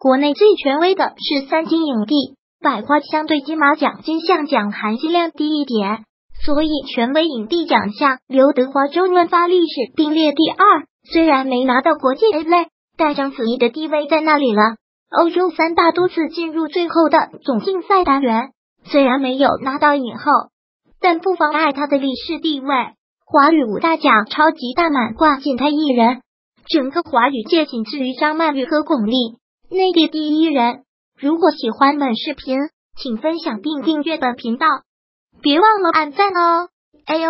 国内最权威的是三金影帝，百花相对金马奖金像奖含金量低一点，所以权威影帝奖项刘德华周润发历史并列第二。虽然没拿到国际 A 类，但章子怡的地位在那里了。欧洲三大多次进入最后的总竞赛单元，虽然没有拿到影后，但不妨碍他的历史地位。华语五大奖超级大满贯仅他一人，整个华语界仅次于张曼玉和巩俐，内地第一人。如果喜欢本视频，请分享并订阅本频道，别忘了按赞哦！哎呦。